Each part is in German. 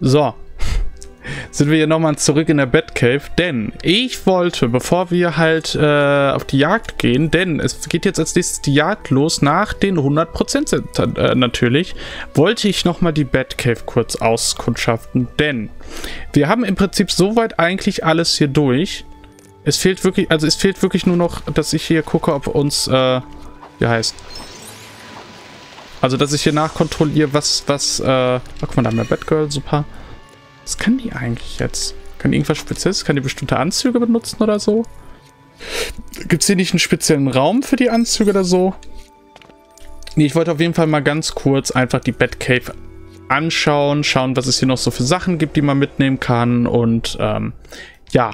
So. Sind wir hier nochmal zurück in der Batcave, denn ich wollte, bevor wir halt äh, auf die Jagd gehen, denn es geht jetzt als nächstes die Jagd los nach den 100% äh, natürlich, wollte ich nochmal die Batcave kurz auskundschaften, denn wir haben im Prinzip soweit eigentlich alles hier durch. Es fehlt wirklich, also es fehlt wirklich nur noch, dass ich hier gucke, ob uns, äh, wie heißt, also, dass ich hier nachkontrolliere, was, was, äh... Oh, guck mal, da haben wir Batgirl, super. Was kann die eigentlich jetzt? Kann die irgendwas Spezielles? Kann die bestimmte Anzüge benutzen oder so? Gibt es hier nicht einen speziellen Raum für die Anzüge oder so? Nee, ich wollte auf jeden Fall mal ganz kurz einfach die Batcave anschauen, schauen, was es hier noch so für Sachen gibt, die man mitnehmen kann und, ähm, ja.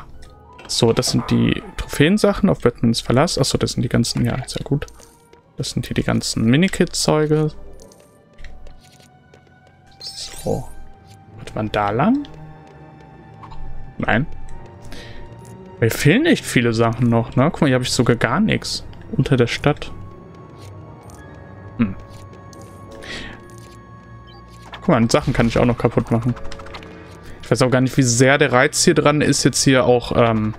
So, das sind die Trophäensachen auf Batmans Verlass. Achso, das sind die ganzen, ja, sehr gut. Das sind hier die ganzen Minikit-Zeuge. So. Wird man da lang? Nein. Mir fehlen echt viele Sachen noch, ne? Guck mal, hier habe ich sogar gar nichts. Unter der Stadt. Hm. Guck mal, Sachen kann ich auch noch kaputt machen. Ich weiß auch gar nicht, wie sehr der Reiz hier dran ist, jetzt hier auch ähm,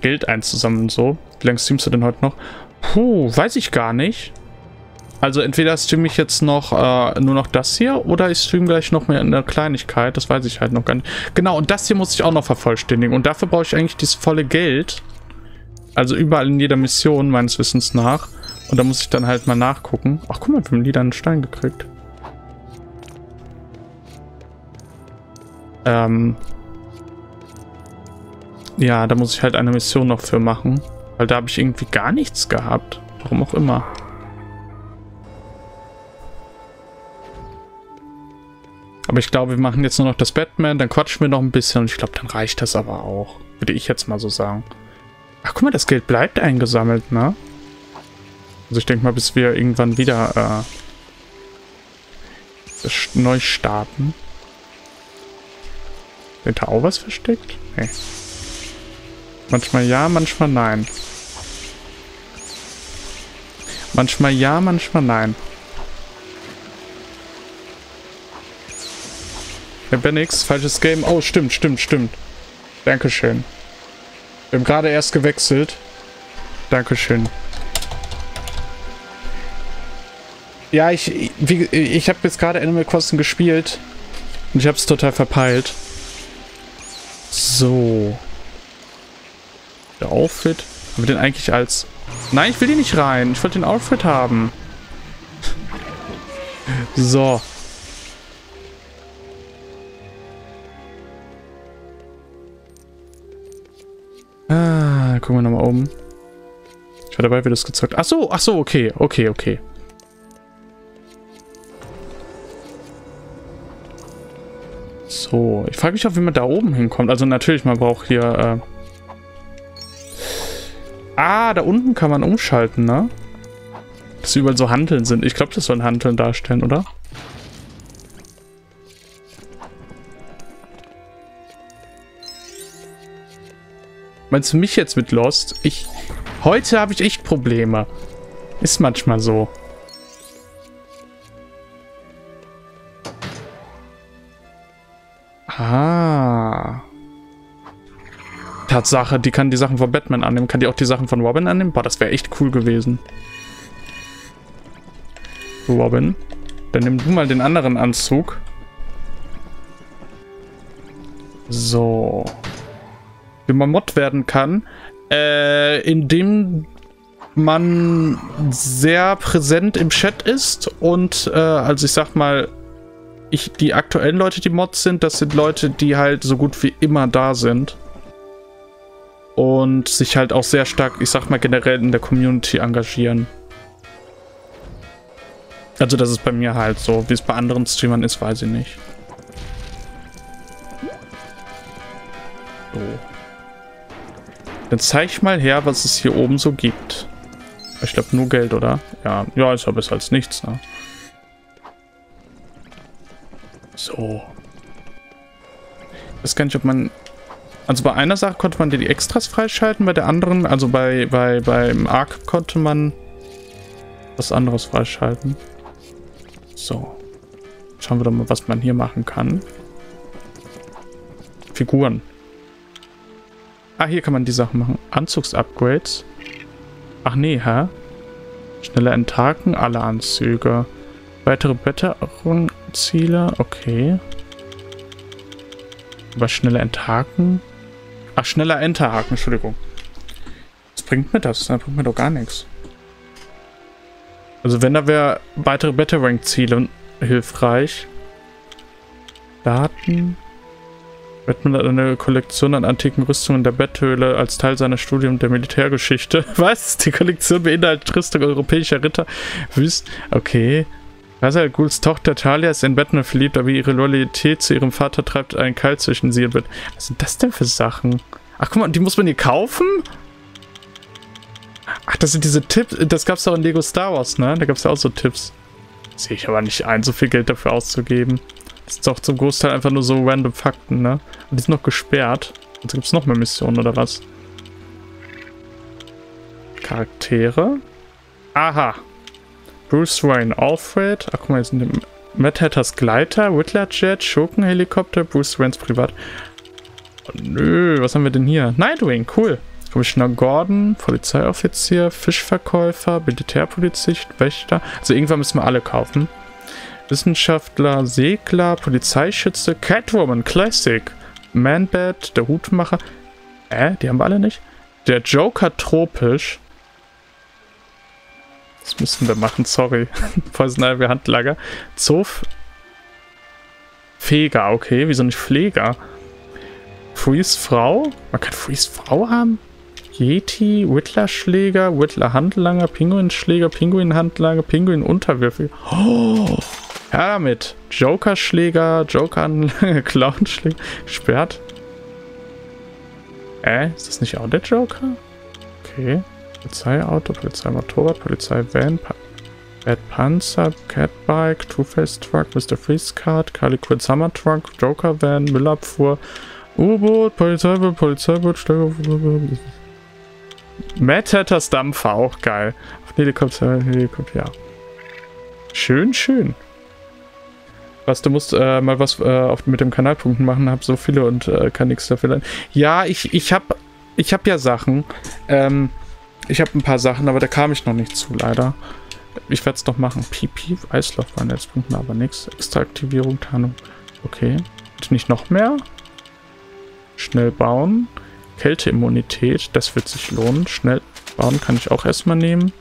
Geld einzusammeln so. Wie lange streamst du denn heute noch? Puh, weiß ich gar nicht. Also entweder streame ich jetzt noch äh, nur noch das hier oder ich streame gleich noch mehr in der Kleinigkeit. Das weiß ich halt noch gar nicht. Genau, und das hier muss ich auch noch vervollständigen. Und dafür brauche ich eigentlich dieses volle Geld. Also überall in jeder Mission, meines Wissens nach. Und da muss ich dann halt mal nachgucken. Ach, guck mal, wir haben wieder einen Stein gekriegt. Ähm. Ja, da muss ich halt eine Mission noch für machen. Weil da habe ich irgendwie gar nichts gehabt. Warum auch immer. Aber ich glaube, wir machen jetzt nur noch das Batman, dann quatschen wir noch ein bisschen und ich glaube, dann reicht das aber auch. Würde ich jetzt mal so sagen. Ach, guck mal, das Geld bleibt eingesammelt, ne? Also ich denke mal, bis wir irgendwann wieder äh, neu starten. Sind da auch was versteckt? Nee. Manchmal ja, manchmal nein. Manchmal ja, manchmal nein. Hey Benix, falsches Game. Oh, stimmt, stimmt, stimmt. Dankeschön. Wir haben gerade erst gewechselt. Dankeschön. Ja, ich, wie, ich habe jetzt gerade Animal Crossing gespielt. Und ich habe es total verpeilt. So. Der Outfit. Haben wir den eigentlich als Nein, ich will die nicht rein. Ich wollte den Outfit haben. So. Ah, gucken wir nochmal oben. Ich war dabei, wie das gezockt. Ach so, ach so, okay, okay, okay. So, ich frage mich auch, wie man da oben hinkommt. Also natürlich, man braucht hier äh, Ah, da unten kann man umschalten, ne? Dass überall so Hanteln sind. Ich glaube, das sollen Hanteln darstellen, oder? Meinst du mich jetzt mit Lost? Ich... Heute habe ich echt Probleme. Ist manchmal so. Tatsache, die kann die Sachen von Batman annehmen. Kann die auch die Sachen von Robin annehmen? Boah, das wäre echt cool gewesen. Robin. Dann nimm du mal den anderen Anzug. So. Wie man Mod werden kann. Äh, indem man sehr präsent im Chat ist und, äh, also ich sag mal, ich, die aktuellen Leute, die Mods sind, das sind Leute, die halt so gut wie immer da sind und sich halt auch sehr stark, ich sag mal generell in der Community engagieren. Also das ist bei mir halt so. Wie es bei anderen Streamern ist, weiß ich nicht. So. Dann zeig mal her, was es hier oben so gibt. Ich glaube nur Geld, oder? Ja, ja, ist ja besser als nichts, ne? So. Ich weiß gar nicht, ob man also bei einer Sache konnte man die Extras freischalten, bei der anderen, also bei, bei beim Arc konnte man was anderes freischalten. So. Schauen wir doch mal, was man hier machen kann. Figuren. Ah, hier kann man die Sachen machen. Anzugsupgrades. Ach nee, hä? Schneller enthaken, alle Anzüge. Weitere Betterung-Ziele, okay. Aber schneller enthaken. Ach, schneller Enterhaken, Entschuldigung. Was bringt mir das? Das bringt mir doch gar nichts. Also wenn da wäre weitere Better-Rank-Ziele hilfreich. Daten. Batman hat eine Kollektion an antiken Rüstungen der Betthöhle als Teil seiner Studium der Militärgeschichte. Was? Die Kollektion beinhaltet Rüstung europäischer Ritter. Wüst. Okay. Ra's Ghuls Tochter Talia ist in Batman verliebt, aber ihre Loyalität zu ihrem Vater treibt einen Keil zwischen sie und Batman. Was sind das denn für Sachen? Ach, guck mal, die muss man hier kaufen? Ach, das sind diese Tipps. Das gab es auch in Lego Star Wars, ne? Da gab es ja auch so Tipps. Sehe ich aber nicht ein, so viel Geld dafür auszugeben. Das ist doch zum Großteil einfach nur so random Fakten, ne? Und die sind noch gesperrt. Jetzt gibt es noch mehr Missionen, oder was? Charaktere. Aha. Bruce Wayne, Alfred. Ach, guck mal, jetzt sind die Mad Hatters Gleiter, Whittler Jet, Schurkenhelikopter, Bruce Waynes Privat. Oh, nö, was haben wir denn hier? Nightwing, cool. Commissioner Gordon, Polizeioffizier, Fischverkäufer, Militärpolizist, Wächter. Also irgendwann müssen wir alle kaufen. Wissenschaftler, Segler, Polizeischütze, Catwoman, Classic, Manbat, der Hutmacher. Äh, die haben wir alle nicht. Der Joker tropisch. Das müssen wir machen, sorry. Poison Ivy Handlager. Zof. Feger, okay. Wieso nicht Pfleger? Freeze Frau? Man kann Freeze Frau haben? Yeti, Whittler-Schläger, Whittler-Handlanger, Pinguinschläger, Pinguin-Handlanger, Pinguin-Unterwürfel. Oh, ja damit. Joker-Schläger, Joker-Handlanger, Clown-Schläger, sperrt. Äh, ist das nicht auch der Joker? Okay. Polizeiauto, Polizeimotorrad, Polizeivan, pa Bad Panzer, Catbike, Two-Face Truck, Mr. Freeze Card, Carly Quinn Summer Truck, Joker Van, Müllabfuhr, U-Boot, Polizeiboot, Polizeiboot, Steuer... Mad Hatters Dampfer, auch geil. Helikopter, Helikopter, ja. Schön, schön. Was, du musst äh, mal was äh, auf, mit dem Kanalpunkten machen, hab so viele und äh, kann nichts dafür lernen. Ja, ich, ich hab, ich hab ja Sachen. Ähm, ich habe ein paar Sachen, aber da kam ich noch nicht zu, leider. Ich werde es noch machen. Pipi, Eislauf waren jetzt Punkten, aber nichts. Extraaktivierung, Tarnung. Okay. Und nicht noch mehr? Schnell bauen. Kälteimmunität, das wird sich lohnen. Schnell bauen kann ich auch erstmal nehmen.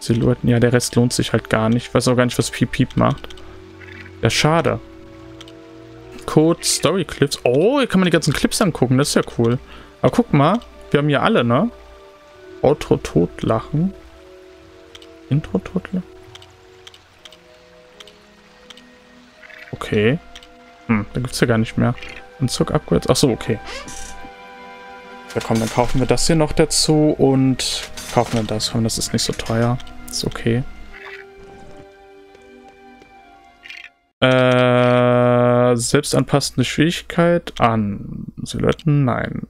Silhouetten, ja, der Rest lohnt sich halt gar nicht. Ich weiß auch gar nicht, was Piep Piep macht. Ja, schade. Code, Story Clips. Oh, hier kann man die ganzen Clips angucken. Das ist ja cool. Aber guck mal, wir haben hier alle, ne? Outro totlachen. Intro totlachen. Okay. Hm, da gibt es ja gar nicht mehr. Anzug Upgrades. Achso, okay. Ja komm, dann kaufen wir das hier noch dazu und kaufen wir das. Komm, das ist nicht so teuer. Ist okay. Äh, selbstanpassende Schwierigkeit an. Silhouetten, nein.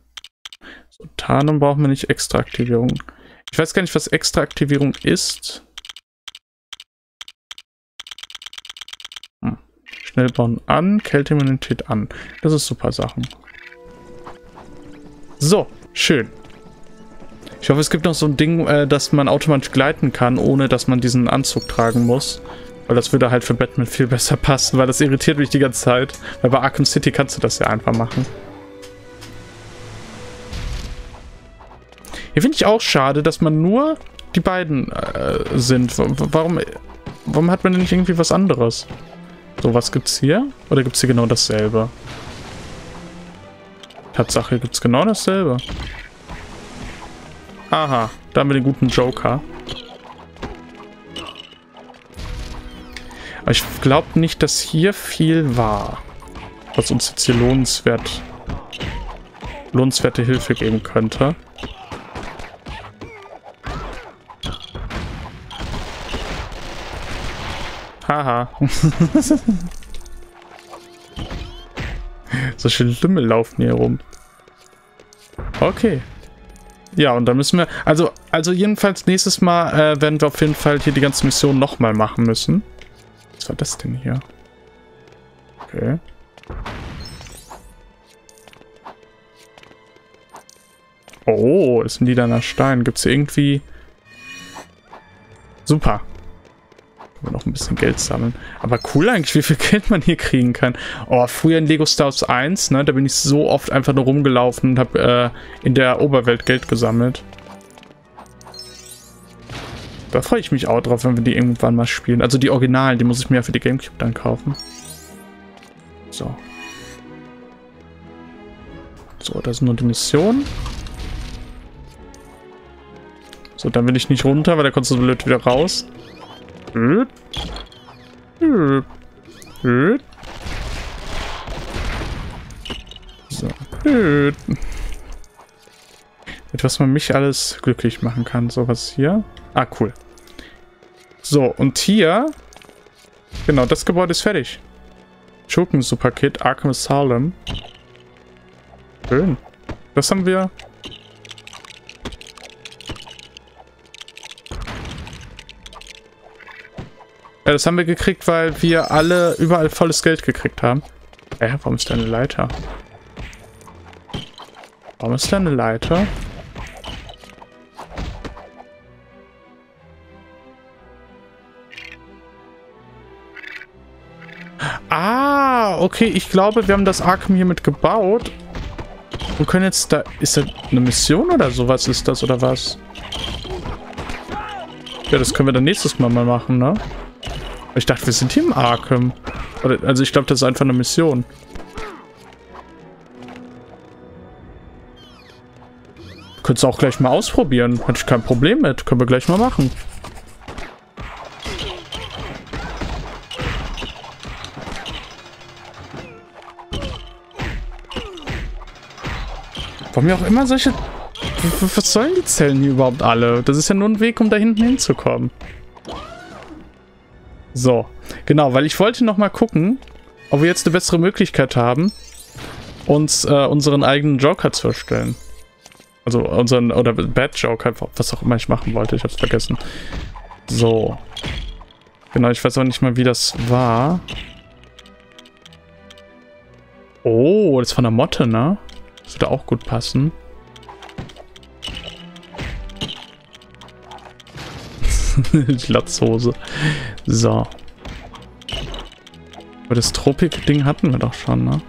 So, Tarnung brauchen wir nicht. Extraaktivierung. Ich weiß gar nicht, was Extraaktivierung ist. Hm. Schnellbauen an, Kälteimmunität an. Das ist super Sachen. So, schön. Ich hoffe, es gibt noch so ein Ding, äh, dass man automatisch gleiten kann, ohne dass man diesen Anzug tragen muss. Weil das würde halt für Batman viel besser passen, weil das irritiert mich die ganze Zeit. Weil bei Arkham City kannst du das ja einfach machen. Hier finde ich auch schade, dass man nur die beiden äh, sind. Warum, warum hat man denn nicht irgendwie was anderes? So, was gibt's hier? Oder gibt's hier genau dasselbe? Tatsache gibt es genau dasselbe. Aha, da haben wir den guten Joker. Aber ich glaube nicht, dass hier viel war. Was uns jetzt hier lohnenswert, lohnenswerte Hilfe geben könnte. Haha. so schön Lümmel laufen hier rum. Okay. Ja, und dann müssen wir... Also, also jedenfalls nächstes Mal äh, werden wir auf jeden Fall hier die ganze Mission nochmal machen müssen. Was war das denn hier? Okay. Oh, ist ein lilaner Stein. Gibt es irgendwie... Super. Wir noch ein bisschen Geld sammeln. Aber cool eigentlich, wie viel Geld man hier kriegen kann. Oh, früher in Lego Star Wars 1, ne, da bin ich so oft einfach nur rumgelaufen und habe äh, in der Oberwelt Geld gesammelt. Da freue ich mich auch drauf, wenn wir die irgendwann mal spielen. Also die Originalen, die muss ich mir ja für die Gamecube dann kaufen. So. So, das ist nur die Mission. So, dann will ich nicht runter, weil da kommst du so blöd wieder raus. So. Mit was mich alles glücklich machen kann. So, was hier? Ah, cool. So, und hier... Genau, das Gebäude ist fertig. Schurken Super Kit, Arkham Asylum. Schön. Das haben wir Ja, das haben wir gekriegt, weil wir alle überall volles Geld gekriegt haben. Hä, warum ist da eine Leiter? Warum ist da eine Leiter? Ah, okay, ich glaube, wir haben das Arkham hiermit gebaut. Wir können jetzt da... Ist das eine Mission oder sowas ist das, oder was? Ja, das können wir dann nächstes Mal mal machen, ne? Ich dachte, wir sind hier im Arkham. Also ich glaube, das ist einfach eine Mission. Könntest du auch gleich mal ausprobieren. Hatte ich kein Problem mit. Können wir gleich mal machen. Warum mir auch immer solche... Was sollen die Zellen hier überhaupt alle? Das ist ja nur ein Weg, um da hinten hinzukommen. So, genau, weil ich wollte noch mal gucken, ob wir jetzt eine bessere Möglichkeit haben, uns äh, unseren eigenen Joker zu erstellen. Also unseren, oder Bad Joker, was auch immer ich machen wollte, ich hab's vergessen. So. Genau, ich weiß auch nicht mal, wie das war. Oh, das ist von der Motte, ne? Das würde auch gut passen. Latzhose. So. Aber das Tropik-Ding hatten wir doch schon, ne?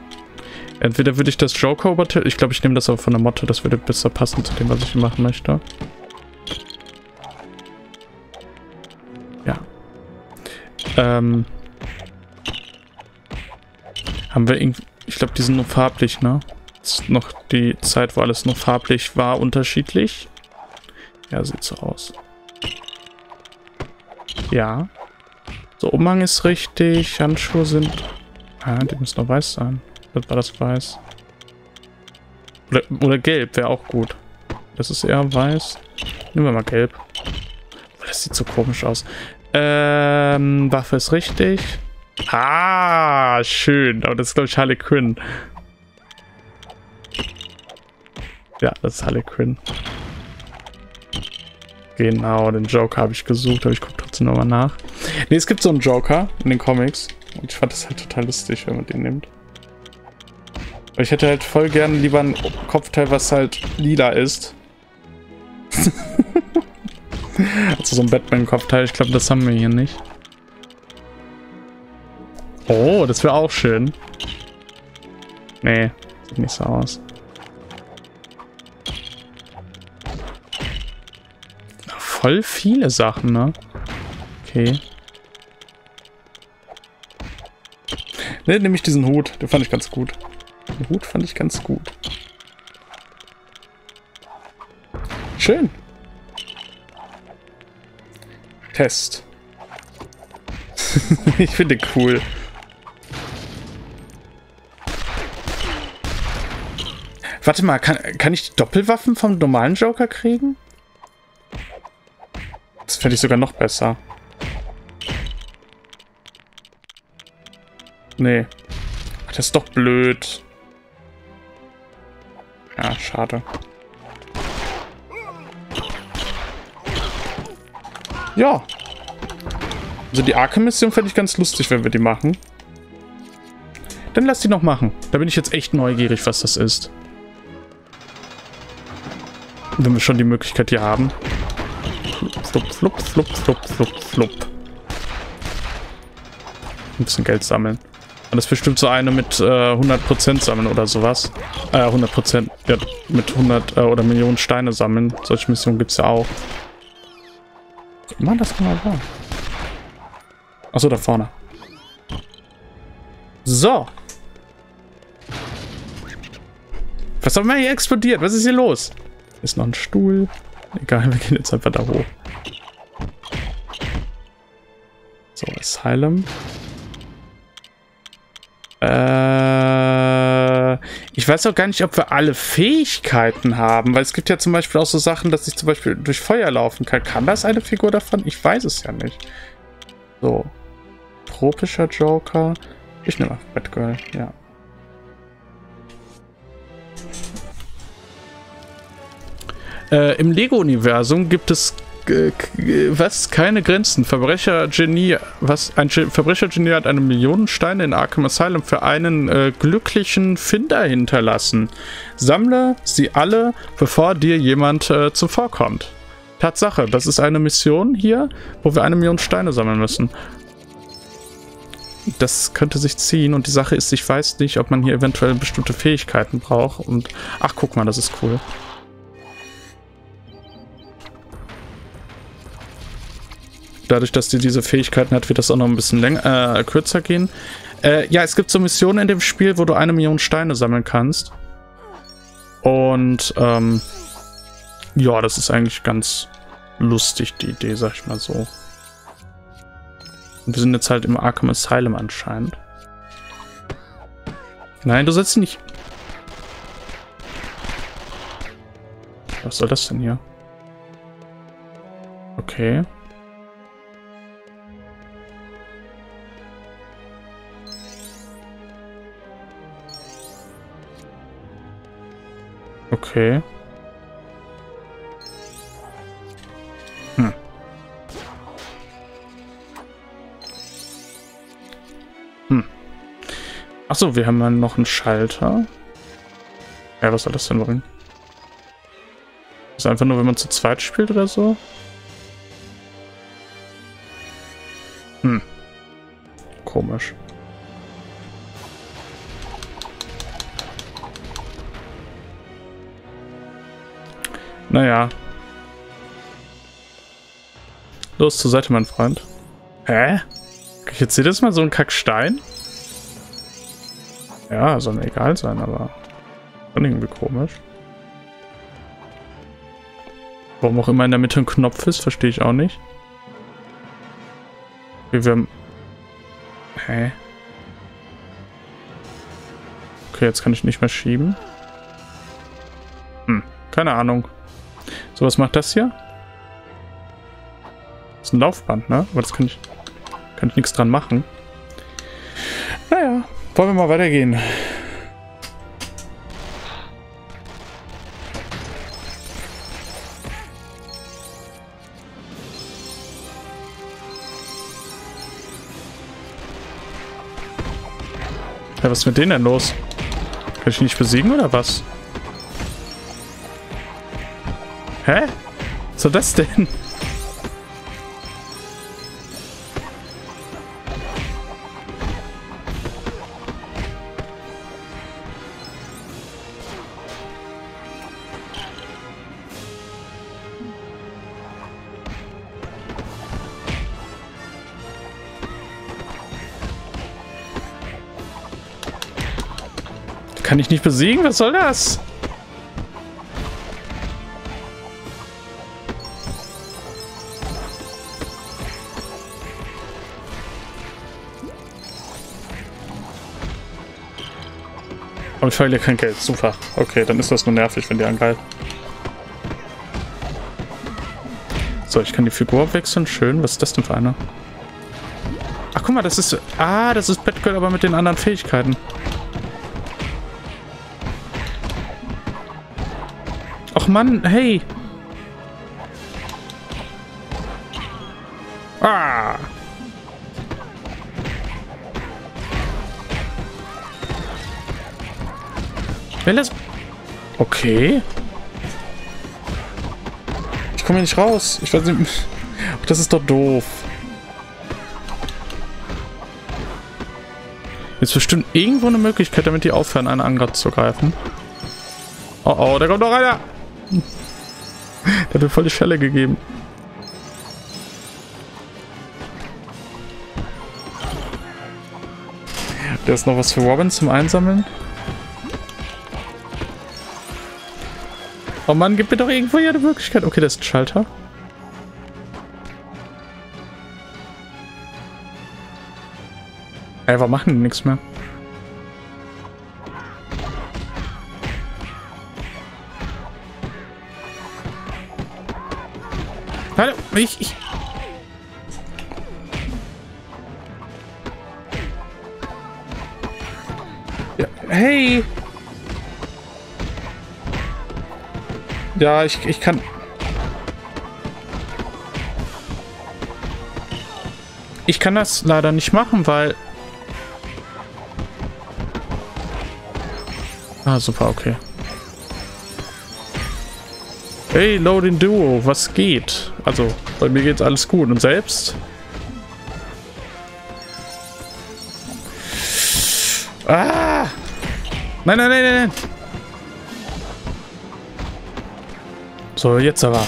Entweder würde ich das Joker übertillen. Ich glaube, ich nehme das aber von der Motte. Das würde besser passen zu dem, was ich machen möchte. Ja. Ähm. Haben wir irgendwie... Ich glaube, die sind nur farblich, ne? Das ist noch die Zeit, wo alles nur farblich war, unterschiedlich. Ja, sieht so aus. Ja. So, Umhang ist richtig. Handschuhe sind... Ah, die müssen noch weiß sein. Das war das weiß. Oder, oder gelb wäre auch gut. Das ist eher weiß. Nehmen wir mal gelb. Das sieht so komisch aus. Ähm, Waffe ist richtig. Ah, schön. Aber das ist, glaube ich, Harley Quinn. Ja, das ist Harley Quinn. Genau, den Joker habe ich gesucht, aber ich gucke trotzdem nochmal nach. Ne, es gibt so einen Joker in den Comics. Und ich fand das halt total lustig, wenn man den nimmt. Aber ich hätte halt voll gerne lieber ein Kopfteil, was halt lila ist. also so ein Batman-Kopfteil. Ich glaube, das haben wir hier nicht. Oh, das wäre auch schön. Nee, sieht nicht so aus. Voll viele Sachen, ne? Okay. Ne, nehme ich diesen Hut. Den fand ich ganz gut. Den Hut fand ich ganz gut. Schön. Test. ich finde cool. Warte mal, kann, kann ich die Doppelwaffen vom normalen Joker kriegen? Das fände ich sogar noch besser. Nee. Das ist doch blöd. Ja, schade. Ja. Also die Arkham-Mission fände ich ganz lustig, wenn wir die machen. Dann lass die noch machen. Da bin ich jetzt echt neugierig, was das ist. Wenn wir schon die Möglichkeit hier haben. Flup, flup, flup, flup, flup, flup. Ein bisschen Geld sammeln. Und das ist bestimmt so eine mit äh, 100% sammeln oder sowas. Äh, 100%, ja, mit 100 äh, oder Millionen Steine sammeln. Solche Missionen gibt es ja auch. Mann, das kann man war. Achso, da vorne. So. Was auch immer hier explodiert? Was ist hier los? Ist noch ein Stuhl. Egal, wir gehen jetzt einfach da hoch. So, Asylum. Äh, ich weiß auch gar nicht, ob wir alle Fähigkeiten haben, weil es gibt ja zum Beispiel auch so Sachen, dass ich zum Beispiel durch Feuer laufen kann. Kann das eine Figur davon? Ich weiß es ja nicht. So. Tropischer Joker. Ich nehme Batgirl, ja. Äh, Im Lego-Universum gibt es was? Keine Grenzen. Verbrechergenie, was? Ein Verbrechergenie hat eine Million Steine in Arkham Asylum für einen äh, glücklichen Finder hinterlassen. Sammle sie alle, bevor dir jemand äh, zuvorkommt. Tatsache, das ist eine Mission hier, wo wir eine Million Steine sammeln müssen. Das könnte sich ziehen und die Sache ist, ich weiß nicht, ob man hier eventuell bestimmte Fähigkeiten braucht und... Ach, guck mal, das ist cool. Dadurch, dass die diese Fähigkeiten hat, wird das auch noch ein bisschen länger, äh, kürzer gehen. Äh, ja, es gibt so Missionen in dem Spiel, wo du eine Million Steine sammeln kannst. Und, ähm, ja, das ist eigentlich ganz lustig, die Idee, sag ich mal so. Und wir sind jetzt halt im Arkham Asylum anscheinend. Nein, du setzt nicht. Was soll das denn hier? Okay. Okay. Hm. Hm. Achso, wir haben dann noch einen Schalter. Ja, was soll das denn bringen? Ist einfach nur, wenn man zu zweit spielt oder so? Hm. Komisch. Naja. Los, zur Seite, mein Freund. Hä? Kann ich jetzt jedes Mal so ein Kackstein? Ja, soll mir egal sein, aber schon irgendwie komisch. Warum auch immer in der Mitte ein Knopf ist, verstehe ich auch nicht. Okay, wir haben... Hä? Okay, jetzt kann ich nicht mehr schieben. Hm, keine Ahnung. So, was macht das hier? Das ist ein Laufband, ne? Aber das kann ich, kann ich nichts dran machen. Naja, wollen wir mal weitergehen. Ja, was ist mit denen denn los? Kann ich nicht besiegen oder was? Hä? Was das denn? Kann ich nicht besiegen? Was soll das? Aber ich verliere kein Geld. Super. Okay, dann ist das nur nervig, wenn die angreifen. So, ich kann die Figur wechseln. Schön. Was ist das denn für eine? Ach, guck mal, das ist... Ah, das ist Batgirl, aber mit den anderen Fähigkeiten. Ach Mann, hey. Okay. Ich komme hier nicht raus. Ich weiß nicht... Das ist doch doof. Ist bestimmt irgendwo eine Möglichkeit, damit die aufhören, einen Angriff zu greifen. Oh oh, da kommt noch einer! Der hat mir voll die Schelle gegeben. Da ist noch was für Robin zum Einsammeln. Oh Mann, gib mir doch irgendwo hier eine Möglichkeit. Okay, das ist ein Schalter. Ey, warum machen die nichts mehr? Hallo, ich, ich. Hey! Ja, ich, ich kann... Ich kann das leider nicht machen, weil... Ah, super, okay. Hey, Loading Duo, was geht? Also, bei mir geht's alles gut. Und selbst? Ah! Nein, nein, nein, nein, nein! So, jetzt aber.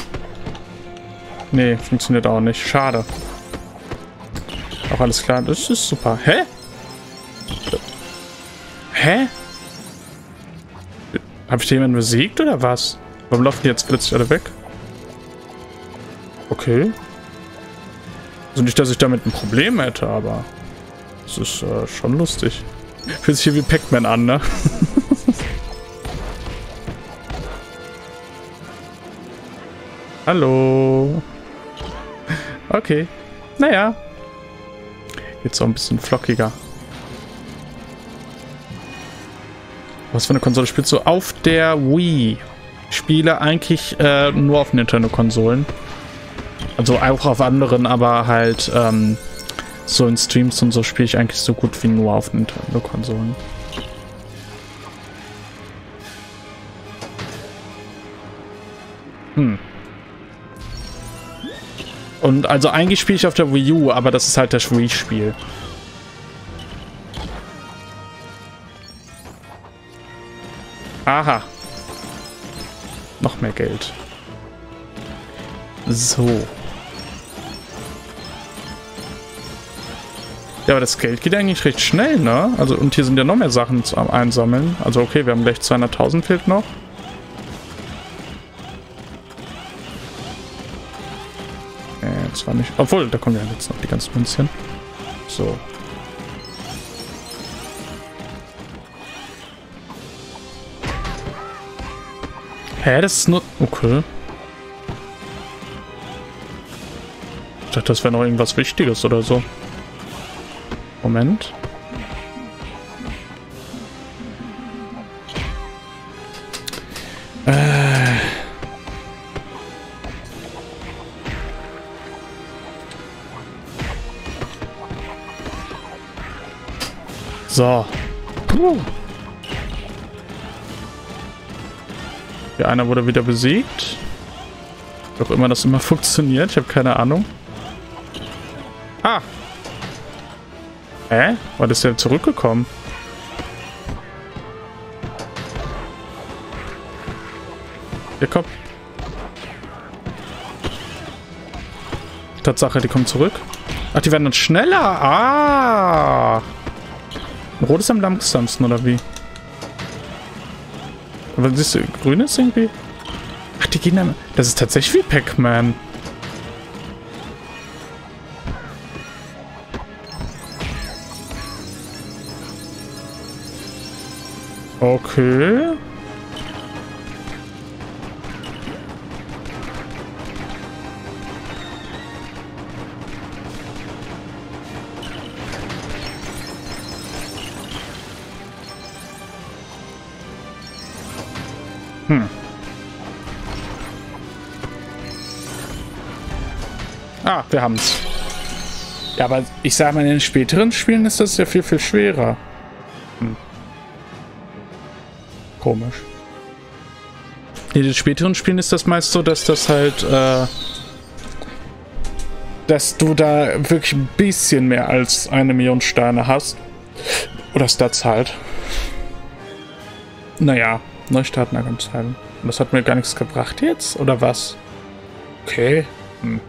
Nee, funktioniert auch nicht. Schade. Auch alles klar. Das ist super. Hä? Hä? Habe ich jemanden besiegt oder was? Warum laufen die jetzt plötzlich alle weg? Okay. Also nicht, dass ich damit ein Problem hätte, aber es ist äh, schon lustig. Fühlt sich hier wie Pac-Man an, ne? Hallo. Okay. Naja. Jetzt so ein bisschen flockiger. Was für eine Konsole spielst du? Auf der Wii. Ich spiele eigentlich äh, nur auf Nintendo-Konsolen. Also auch auf anderen, aber halt ähm, so in Streams und so spiele ich eigentlich so gut wie nur auf Nintendo-Konsolen. Hm. Und also eigentlich spiele ich auf der Wii U, aber das ist halt das Wii-Spiel. Aha. Noch mehr Geld. So. Ja, aber das Geld geht eigentlich recht schnell, ne? Also, und hier sind ja noch mehr Sachen zum Einsammeln. Also, okay, wir haben gleich 200.000 fehlt noch. War nicht... Obwohl, da kommen ja jetzt noch die ganzen Münzchen. So. Hä, das ist nur... Okay. Ich dachte, das wäre noch irgendwas Wichtiges oder so. Moment. So. Puh. Ja, einer wurde wieder besiegt. Doch immer das immer funktioniert. Ich habe keine Ahnung. Ah. Hä? War das denn zurückgekommen? Ja, komm. Tatsache, die kommen zurück. Ach, die werden dann schneller. Ah. Rot ist am langsamsten, oder wie? Aber siehst du, grün ist irgendwie... Ach, die gehen dann... Das ist tatsächlich wie Pac-Man. Okay. Wir haben's. Ja, aber ich sage mal, in den späteren Spielen ist das ja viel, viel schwerer. Hm. Komisch. In den späteren Spielen ist das meist so, dass das halt, äh, dass du da wirklich ein bisschen mehr als eine Million Steine hast. Oder Stats halt. Naja, Neustarten anzeigen. Das hat mir gar nichts gebracht jetzt, oder was? Okay. Hm.